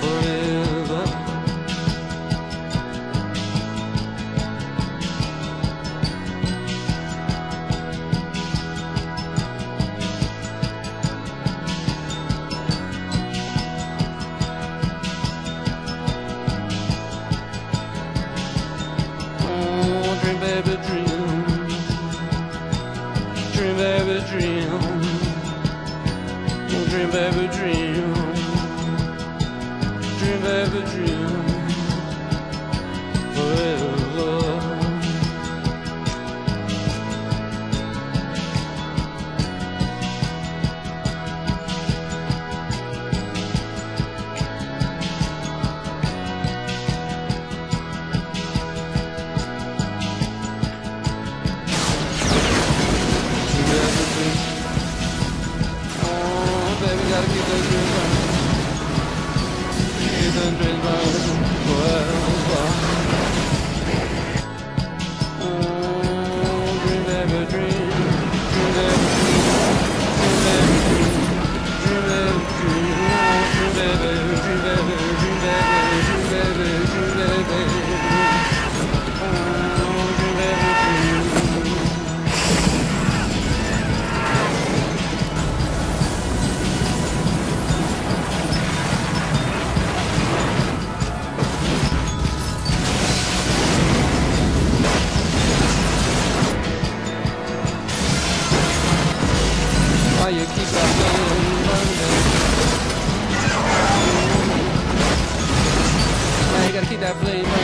forever. Oh, dream, baby, dream. dream, baby, dream. Dream, baby, dream. gotta keep those dreams. Keep those dreams forever. Fire, keep that flame burning. Now you gotta keep that flame.